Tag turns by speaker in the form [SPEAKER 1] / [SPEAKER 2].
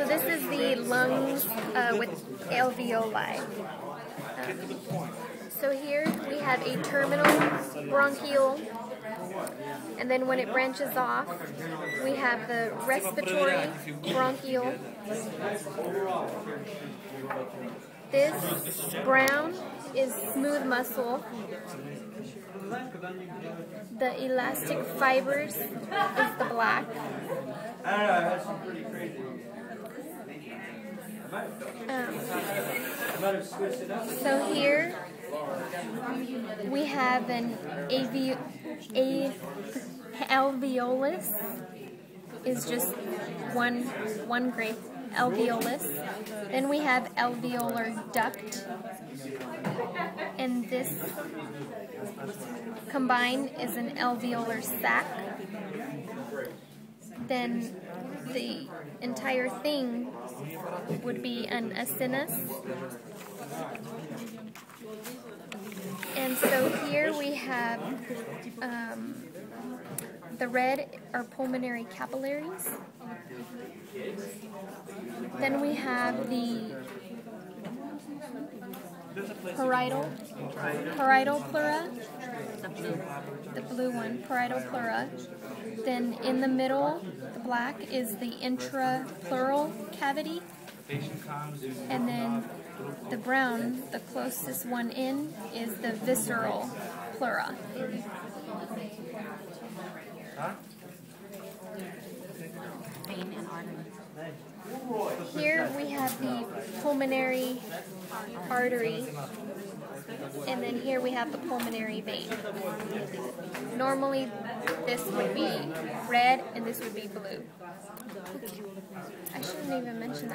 [SPEAKER 1] So this is the lungs uh, with alveoli. Um, so here we have a terminal bronchiole, and then when it branches off, we have the respiratory bronchiole. This brown is smooth muscle. The elastic fibers is the black. Um, so here we have an alveolus is just one one grape alveolus. Then we have alveolar duct, and this combined is an alveolar sac. Then the entire thing would be an acinus. And so here we have um, the red are pulmonary capillaries. Then we have the parietal, parietal pleura, the blue one, parietal pleura. Then in the middle, the black is the intrapleural cavity. And then the brown, the closest one in, is the visceral pleura.
[SPEAKER 2] And.
[SPEAKER 1] Here we have the pulmonary artery, and then here we have the pulmonary vein. Normally, this would be red and this would be blue. I shouldn't even mention that.